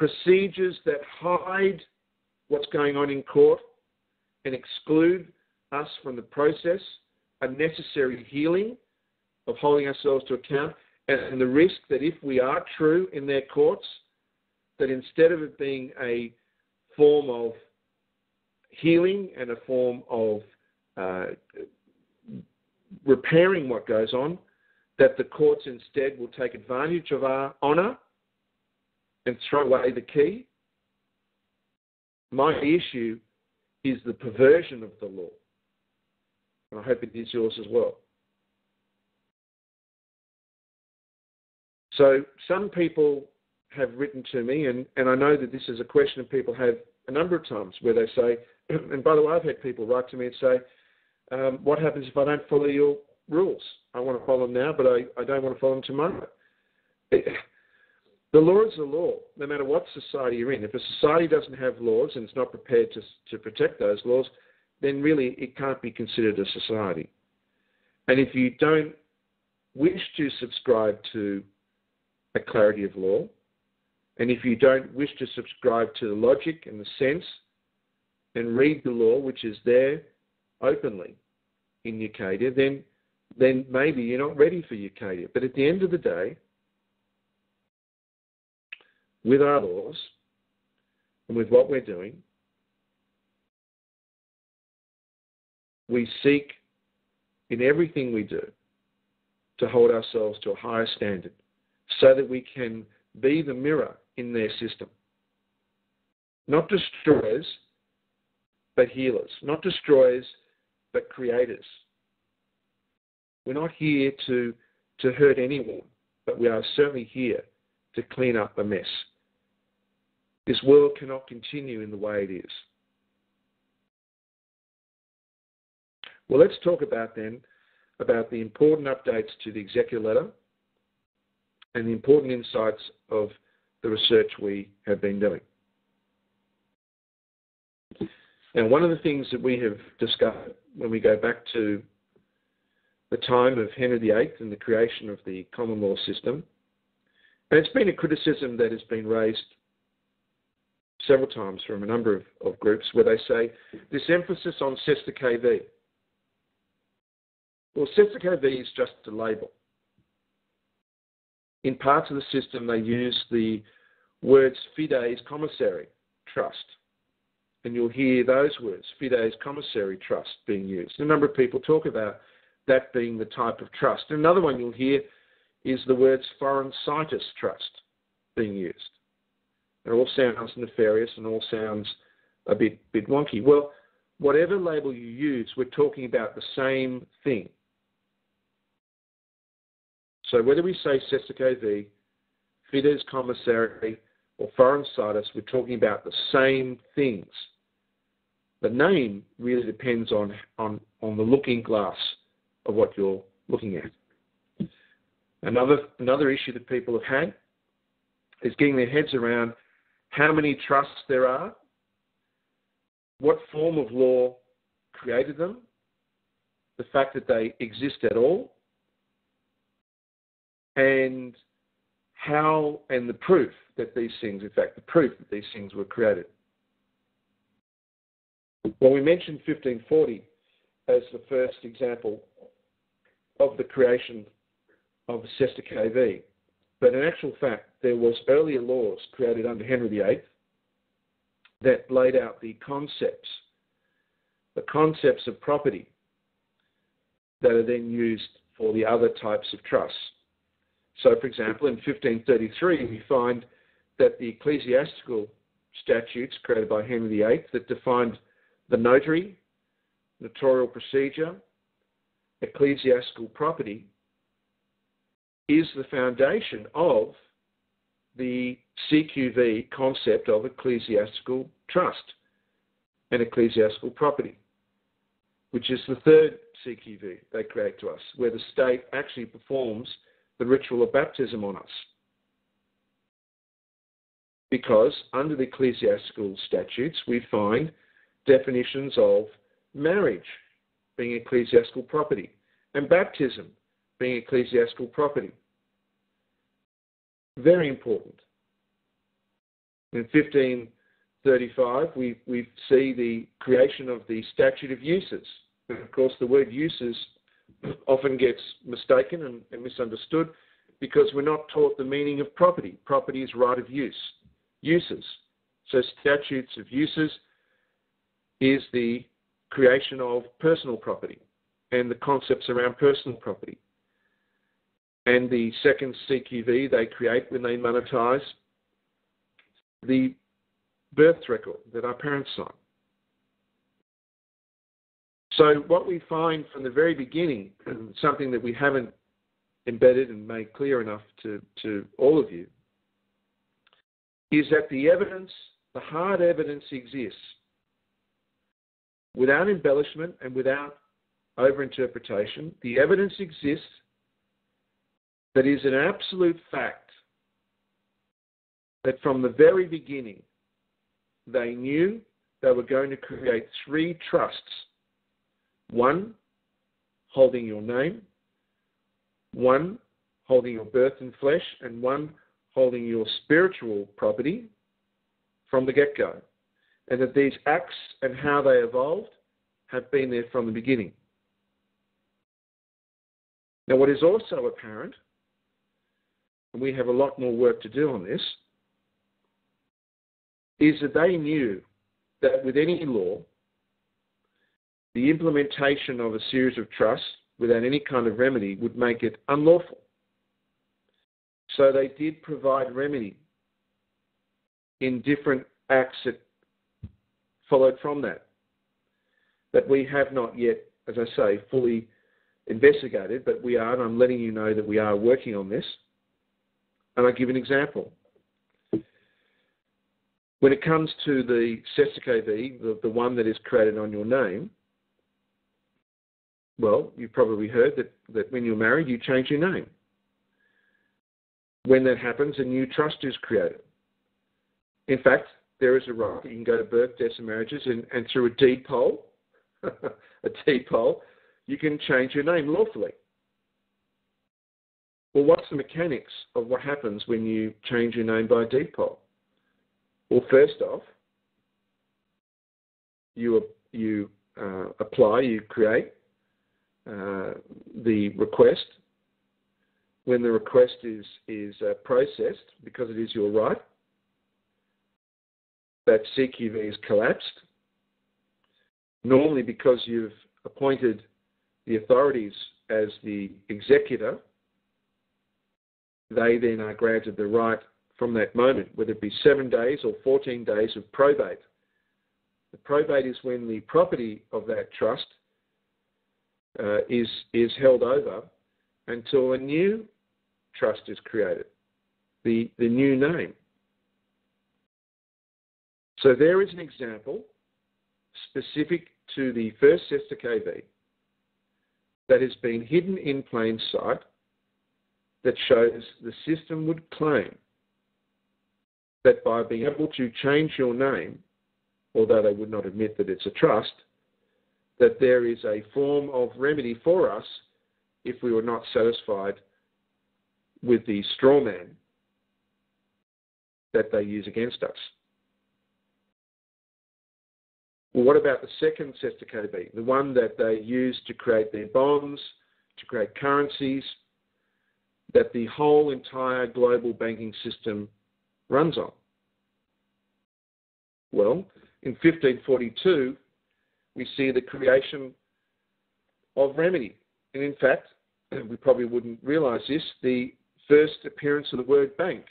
procedures that hide what's going on in court and exclude us from the process, a necessary healing of holding ourselves to account, and the risk that if we are true in their courts, that instead of it being a form of healing and a form of uh, repairing what goes on, that the courts instead will take advantage of our honour and throw away the key. My issue is the perversion of the law. And I hope it is yours as well. So some people have written to me, and, and I know that this is a question people have a number of times where they say, and by the way, I've had people write to me and say, um, what happens if I don't follow your rules? I want to follow them now, but I, I don't want to follow them tomorrow. The law is the law, no matter what society you're in. If a society doesn't have laws and it's not prepared to, to protect those laws, then really it can't be considered a society. And if you don't wish to subscribe to a clarity of law, and if you don't wish to subscribe to the logic and the sense and read the law, which is there openly in Ucadia, then then maybe you're not ready for Ucadia. But at the end of the day, with our laws and with what we're doing, we seek in everything we do to hold ourselves to a higher standard so that we can be the mirror in their system. Not destroyers, but healers. Not destroyers, but creators. We're not here to, to hurt anyone, but we are certainly here to clean up a mess. This world cannot continue in the way it is. Well, let's talk about then about the important updates to the executive letter and the important insights of the research we have been doing. And one of the things that we have discovered when we go back to the time of Henry VIII and the creation of the common law system, and it's been a criticism that has been raised several times from a number of, of groups where they say this emphasis on Cestui Que Vie. Well, Cestui Que Vie is just a label in parts of the system, they use the words fidei commissary, trust. And you'll hear those words, fidei commissary trust, being used. A number of people talk about that being the type of trust. Another one you'll hear is the words foreign situs trust being used. It all sounds nefarious and all sounds a bit, bit wonky. Well, whatever label you use, we're talking about the same thing. So whether we say KV, Fidei Commissary, or Foreign Situs, we're talking about the same things. The name really depends on, on, on the looking glass of what you're looking at. Another, another issue that people have had is getting their heads around how many trusts there are, what form of law created them, the fact that they exist at all, and how and the proof that these things, in fact, the proof that these things were created. Well, we mentioned 1540 as the first example of the creation of Cestui Que Vie, but in actual fact, there was earlier laws created under Henry VIII that laid out the concepts, the concepts of property that are then used for the other types of trusts. So, for example, in 1533, we find that the ecclesiastical statutes created by Henry VIII that defined the notary, notarial procedure, ecclesiastical property is the foundation of the CQV concept of ecclesiastical trust and ecclesiastical property, which is the third CQV they create to us, where the state actually performs the ritual of baptism on us. Because under the ecclesiastical statutes, we find definitions of marriage being ecclesiastical property and baptism being ecclesiastical property. Very important. In 1535, we, we see the creation of the statute of uses. And of course, the word uses often gets mistaken and, and misunderstood because we're not taught the meaning of property. Property is right of use, uses. So, statutes of uses is the creation of personal property and the concepts around personal property. And the second CQV they create when they monetize the birth record that our parents sign. So, what we find from the very beginning, something that we haven't embedded and made clear enough to, to all of you, is that the evidence, the hard evidence exists without embellishment and without overinterpretation. The evidence exists that is an absolute fact that from the very beginning they knew they were going to create three trusts one holding your name, one holding your birth and flesh, and one holding your spiritual property from the get go. And that these acts and how they evolved have been there from the beginning. Now, what is also apparent, we have a lot more work to do on this, is that they knew that with any law, the implementation of a series of trusts without any kind of remedy would make it unlawful. So they did provide remedy in different acts that followed from that. That we have not yet, as I say, fully investigated, but we are, and I'm letting you know that we are working on this. And I'll give an example. When it comes to the Cestui Que Vie, the, the one that is created on your name, well, you've probably heard that, that when you're married, you change your name. When that happens, a new trust is created. In fact, there is a right. You can go to birth, deaths, and marriages, and, and through a deed poll, a deed poll, you can change your name lawfully. Well, what's the mechanics of what happens when you change your name by poll? Well, first off, you you uh, apply, you create uh, the request. When the request is is uh, processed, because it is your right, that CQV is collapsed. Normally, because you've appointed the authorities as the executor, they then are granted the right from that moment, whether it be seven days or 14 days of probate. The probate is when the property of that trust uh, is, is held over until a new trust is created, the, the new name. So there is an example specific to the first Cestui Que Vie that has been hidden in plain sight that shows the system would claim that by being able to change your name, although they would not admit that it's a trust, that there is a form of remedy for us if we were not satisfied with the straw man that they use against us. Well, what about the second Cestui Que Vie, the one that they use to create their bonds, to create currencies, that the whole entire global banking system runs on? Well, in 1542, we see the creation of remedy. And in fact, we probably wouldn't realize this, the first appearance of the word bank.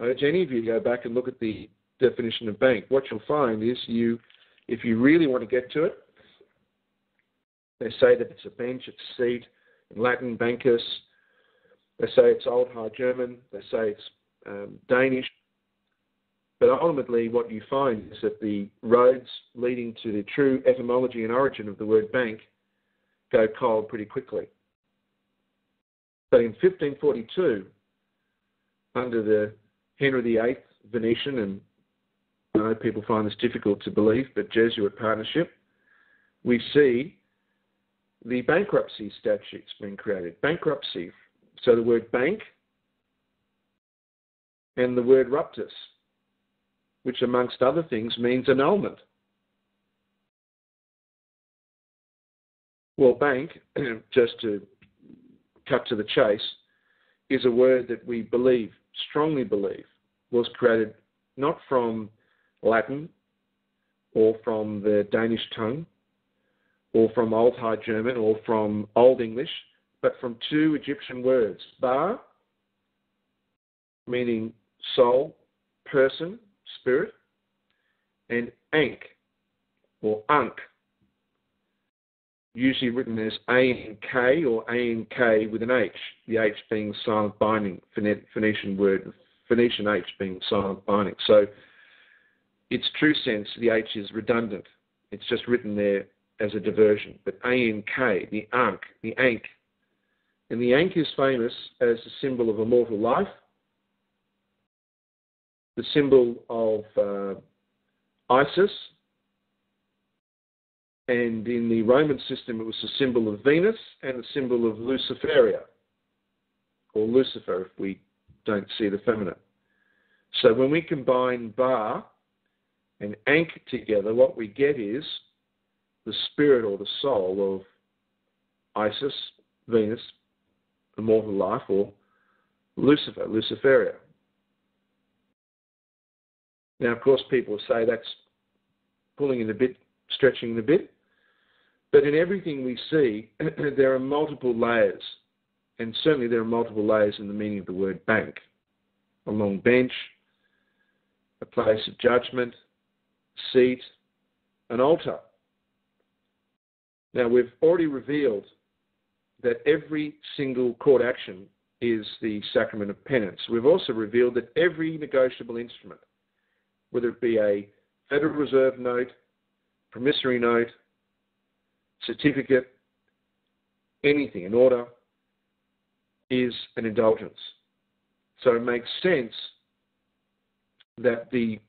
I urge any of you to go back and look at the definition of bank. What you'll find is you, if you really want to get to it, they say that it's a bench, it's a seat. In Latin, bancus. They say it's Old High German. They say it's um, Danish. But ultimately, what you find is that the roads leading to the true etymology and origin of the word bank go cold pretty quickly. But in 1542, under the Henry VIII Venetian, and I know people find this difficult to believe, but Jesuit partnership, we see the bankruptcy statute's been created. Bankruptcy. So the word bank and the word ruptus, which amongst other things means annulment. Well, bank, just to cut to the chase, is a word that we believe, strongly believe, was created not from Latin or from the Danish tongue or from Old High German or from Old English, but from two Egyptian words, bar, meaning soul, person, spirit, and ankh, or ankh, usually written as A-N-K or A-N-K with an H, the H being silent binding, Phoenician word, Phoenician H being silent binding. So its true sense, the H is redundant. It's just written there as a diversion. But A-N-K, the Ankh, the Ankh. And the Ankh is famous as a symbol of immortal life, the symbol of uh, Isis, and in the Roman system, it was a symbol of Venus and a symbol of Luciferia, or Lucifer if we don't see the feminine. So when we combine Ba and Ankh together, what we get is the spirit or the soul of Isis, Venus, immortal life, or Lucifer, Luciferia. Now, of course, people say that's pulling it a bit, stretching it a bit. But in everything we see, there are multiple layers, and certainly there are multiple layers in the meaning of the word bank. A long bench, a place of judgment, seat, an altar. Now, we've already revealed that every single court action is the sacrament of penance. We've also revealed that every negotiable instrument, whether it be a Federal Reserve note, promissory note, certificate, anything, an order, is an indulgence. So it makes sense that the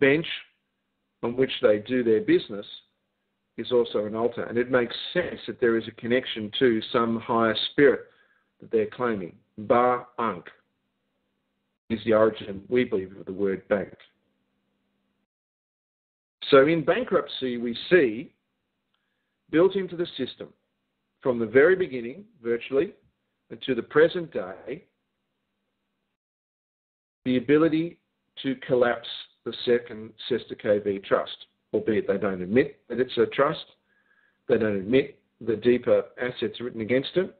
bench on which they do their business is also an altar. And it makes sense that there is a connection to some higher spirit that they're claiming. Ba Ankh is the origin, we believe, of the word bank. So in bankruptcy, we see built into the system from the very beginning, virtually, to the present day, the ability to collapse the second Cestui Que Vie trust, albeit they don't admit that it's a trust, they don't admit the deeper assets written against it,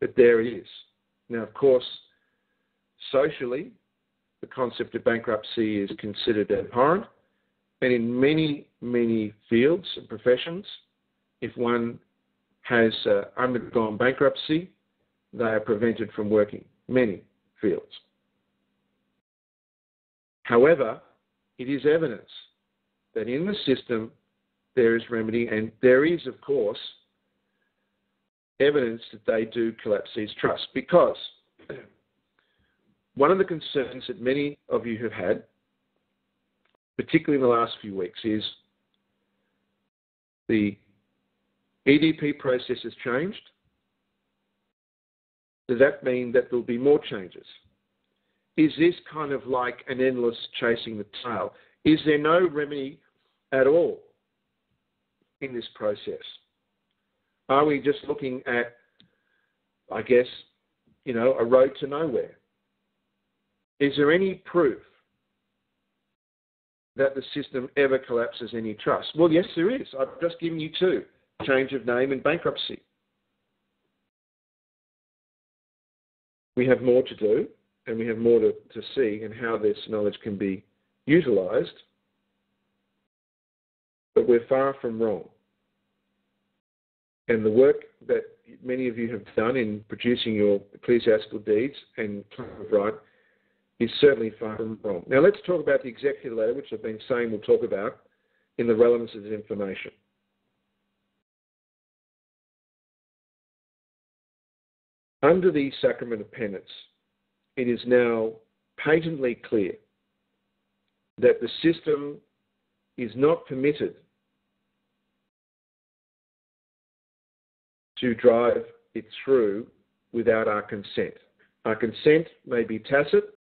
but there it is. Now, of course, socially, the concept of bankruptcy is considered abhorrent, and in many, many fields and professions, if one has uh, undergone bankruptcy, they are prevented from working many fields. However, it is evidence that in the system there is remedy, and there is, of course, evidence that they do collapse these trusts because one of the concerns that many of you have had, particularly in the last few weeks, is the EDP process has changed. Does that mean that there'll be more changes? Is this kind of like an endless chasing the tail? Is there no remedy at all in this process? Are we just looking at, I guess, you know, a road to nowhere? Is there any proof that the system ever collapses any trust? Well, yes, there is. I've just given you two change of name and bankruptcy. We have more to do and we have more to, to see and how this knowledge can be utilized, but we're far from wrong. And the work that many of you have done in producing your ecclesiastical deeds and claim of right is certainly far from wrong. Now let's talk about the executive letter, which I've been saying we'll talk about in the relevance of this information. Under the sacrament of penance, it is now patently clear that the system is not permitted to drive it through without our consent. Our consent may be tacit